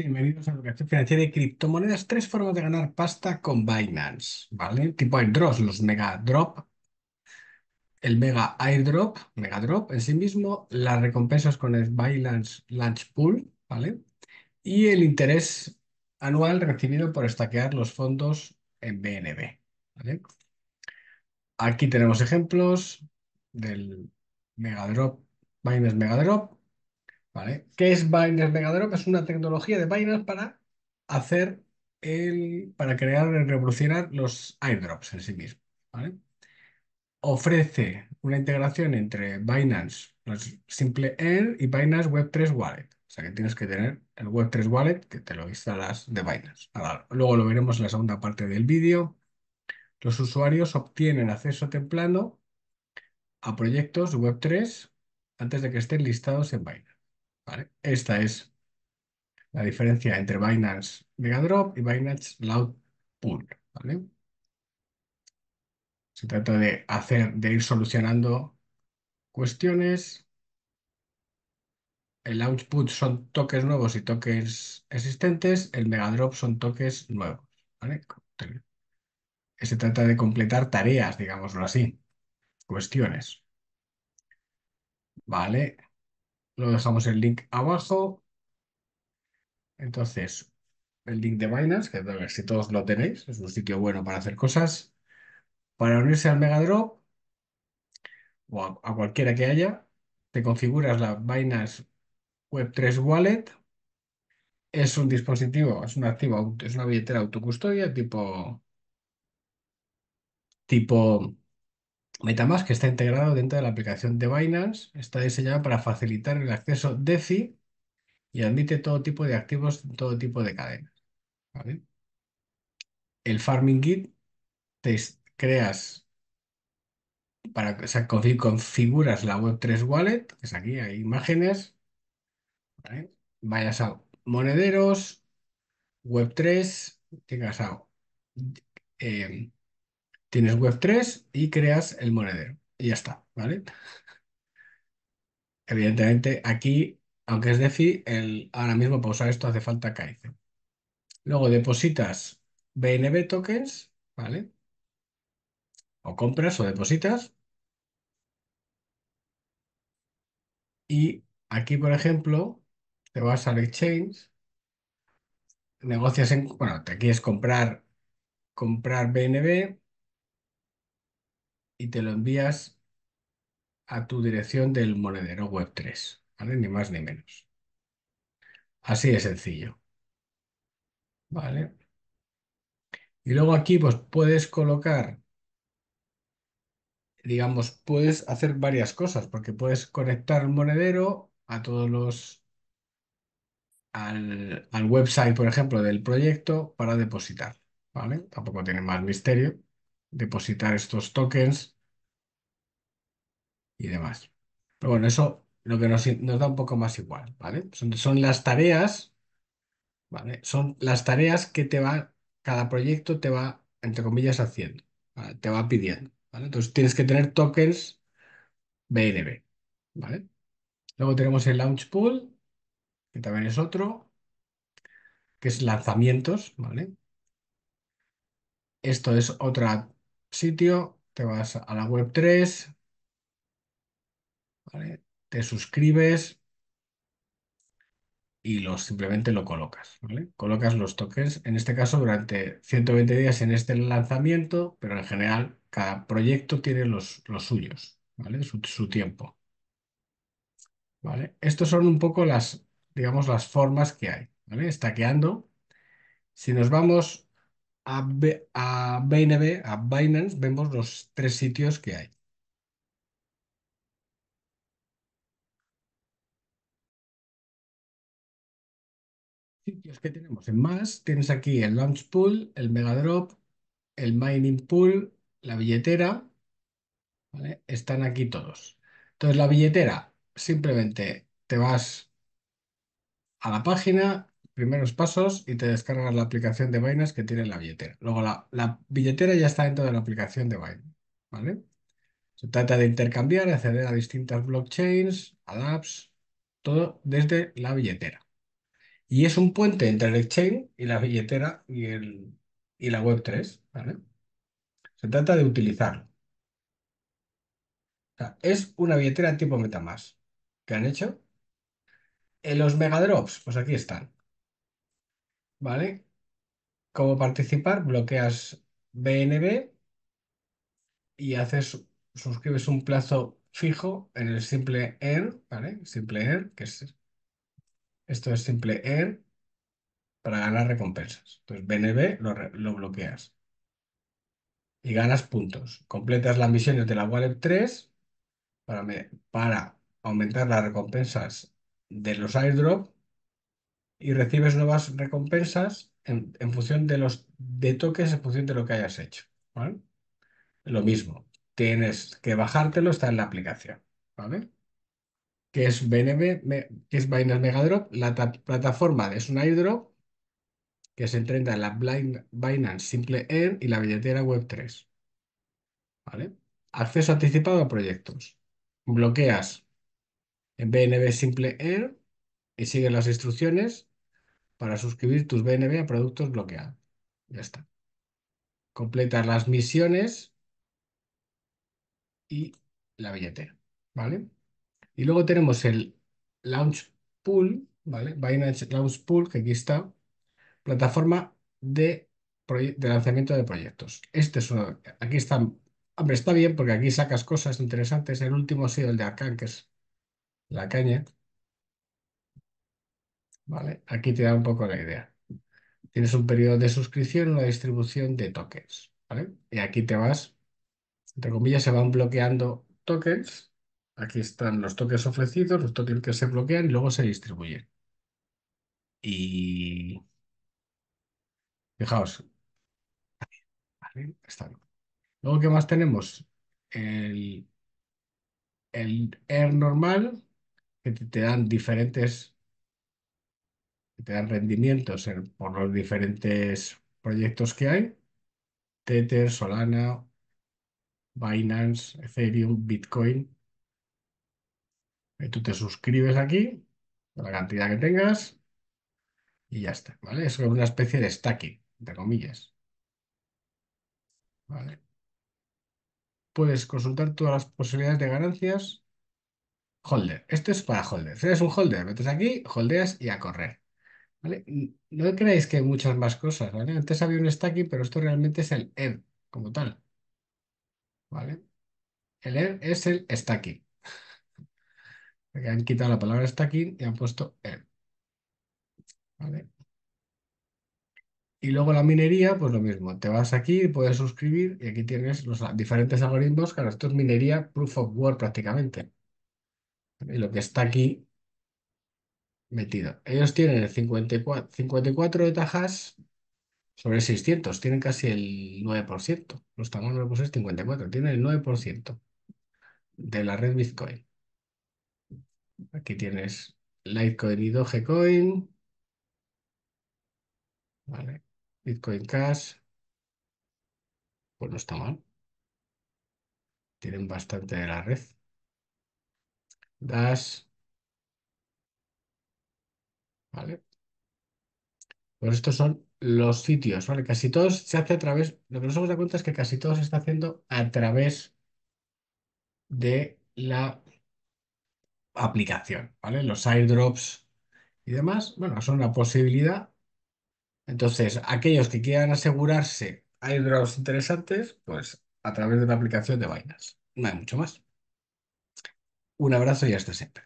Bienvenidos a Educación Financiera y Criptomonedas. Tres formas de ganar pasta con Binance, ¿vale? Tipo airdrops, los mega drop, el mega airdrop, mega drop en sí mismo, las recompensas con el Binance Launch Pool, ¿vale? Y el interés anual recibido por estaquear los fondos en BNB, ¿vale? Aquí tenemos ejemplos del mega drop, Binance mega drop, ¿vale? ¿Qué es Binance Megadrop? Es una tecnología de Binance para hacer el, para crear y revolucionar los airdrops en sí mismos, ¿vale? Ofrece una integración entre Binance, Simple Air y Binance Web3 Wallet. O sea que tienes que tener el Web3 Wallet que te lo instalas de Binance. Luego lo veremos en la segunda parte del vídeo. Los usuarios obtienen acceso temprano a proyectos Web3 antes de que estén listados en Binance. Esta es la diferencia entre Binance Megadrop y Binance Loud Pool. Se trata de hacer, de ir solucionando cuestiones. El Launchput son tokens nuevos y tokens existentes. El Megadrop son tokens nuevos. Se trata de completar tareas, digámoslo así, cuestiones. Vale, lo dejamos el link abajo. Entonces, el link de Binance, que a ver si todos lo tenéis, es un sitio bueno para hacer cosas. Para unirse al Megadrop o a, cualquiera que haya, te configuras la Binance Web3 Wallet. Es un dispositivo, es un activo, es una billetera autocustodia tipo, tipo MetaMask está integrado dentro de la aplicación de Binance. Está diseñado para facilitar el acceso DeFi y admite todo tipo de activos, todo tipo de cadenas. El Farming Kit te creas para o sea, configuras la Web3 Wallet, que es aquí, hay imágenes. Vayas a monederos, Web3, tengas a, eh, tienes Web3 y creas el monedero. Y ya está, ¿vale? Evidentemente, aquí, aunque es DeFi, el, ahora mismo para usar esto hace falta KIC. Luego depositas BNB tokens, ¿vale? O compras o depositas. Y aquí, por ejemplo, te vas al exchange, negocias en, bueno, te quieres comprar, comprar BNB y te lo envías a tu dirección del monedero Web3, ¿vale? Ni más ni menos. Así de sencillo. ¿Vale? Y luego aquí pues puedes colocar, digamos, puedes hacer varias cosas, porque puedes conectar el monedero a todos los, al, al website, por ejemplo, del proyecto para depositar, ¿vale? Tampoco tiene más misterio depositar estos tokens y demás. Pero bueno, eso lo que nos, da un poco más igual, ¿vale? Son, las tareas, ¿vale? Son las tareas que te va, cada proyecto te va, entre comillas, haciendo. Te va pidiendo, ¿vale? Entonces tienes que tener tokens BNB, ¿vale? Luego tenemos el Launch Pool, que también es otro, que es lanzamientos, ¿vale? Esto es otro sitio, te vas a la web 3, ¿vale? Te suscribes y los, simplemente lo colocas. Colocas los tokens, en este caso durante 120 días en este lanzamiento, pero en general cada proyecto tiene los, los suyos. Su, tiempo. ¿Vale? Estas son un poco las, digamos, las formas que hay, ¿vale? Estaqueando. Si nos vamos a, B- a BNB, a Binance, vemos los tres sitios que hay. Sitios que tenemos en más, tienes aquí el Launch Pool, el Megadrop, el Mining Pool, la billetera. Están aquí todos. Entonces la billetera, simplemente te vas a la página, primeros pasos y te descargas la aplicación de Binance que tiene la billetera. Luego la, la billetera ya está dentro de la aplicación de Binance, ¿vale? Se trata de intercambiar, acceder a distintas blockchains, a apps, todo desde la billetera. Y es un puente entre el exchange y la billetera y, el, y la Web3, ¿vale? Se trata de utilizarlo. O sea, es una billetera tipo MetaMask. ¿Qué han hecho? En los megadrops, pues aquí están. ¿Vale? Como participar, bloqueas BNB y haces, suscribes un plazo fijo en el simple Earn, ¿vale? Simple Earn, que es esto es simple Earn para ganar recompensas. Entonces, BNB lo, lo bloqueas y ganas puntos. Completas las misiones de la Wallet 3 para, me- para aumentar las recompensas de los airdrop y recibes nuevas recompensas en, función de los de tokens, en función de lo que hayas hecho. Lo mismo, tienes que bajártelo, está en la aplicación. ¿vale? Que es BNB, que es Binance Megadrop. La ta- plataforma es un airdrop que se entrena en la Blind- Binance Simple Air y la billetera Web3. ¿vale? Acceso anticipado a proyectos. Bloqueas en BNB Simple Air y sigues las instrucciones para suscribir tus BNB a productos bloqueados. Ya está. Completas las misiones y la billetera, ¿vale? Y luego tenemos el Launch Pool, ¿vale? Binance Launch Pool, que aquí está, plataforma de, de lanzamiento de proyectos. Este es uno, aquí está, hombre, está bien porque aquí sacas cosas interesantes. El último ha sido el de Arcan, que es la caña, ¿vale? Aquí te da un poco la idea. Tienes un periodo de suscripción, una distribución de tokens, ¿vale? Y aquí te vas entre comillas, se van bloqueando tokens. Aquí están los tokens ofrecidos, los tokens que se bloquean y luego se distribuyen. Y fijaos. Luego, ¿qué más tenemos? El, el Air normal, que te dan diferentes, te dan rendimientos en- por los diferentes proyectos que hay. Tether, Solana, Binance, Ethereum, Bitcoin. Y tú te suscribes aquí, la cantidad que tengas, y ya está, ¿vale? Es una especie de stacking, entre comillas, ¿vale? Puedes consultar todas las posibilidades de ganancias. Holder. Esto es para holder. Si eres un holder, metes aquí, holdeas y a correr, No creáis que hay muchas más cosas, ¿vale? Antes había un stacking, pero esto realmente es el ERN como tal, ¿vale? El ERN es el stacking. Porque han quitado la palabra stacking y han puesto ERN, ¿vale? Y luego la minería, pues lo mismo. Te vas aquí, puedes suscribir y aquí tienes los diferentes algoritmos. Claro, esto es minería proof of work prácticamente. Y lo que está aquí metido. Ellos tienen el 54, 54 de tajas sobre 600. Tienen casi el 9%. Los tamaños no es 54. Tienen el 9% de la red Bitcoin. Aquí tienes Litecoin y Dogecoin. ¿vale? Bitcoin Cash. Pues no está mal. Tienen bastante de la red. Dash. ¿Vale? Pues estos son los sitios, ¿vale? Casi todos se hace a través, lo que nos hemos dado cuenta es que casi todo se está haciendo a través de la aplicación, ¿vale? Los airdrops y demás, bueno, son una posibilidad. Entonces, aquellos que quieran asegurarse airdrops interesantes, pues a través de la aplicación de Binance. No hay mucho más. Un abrazo y hasta siempre.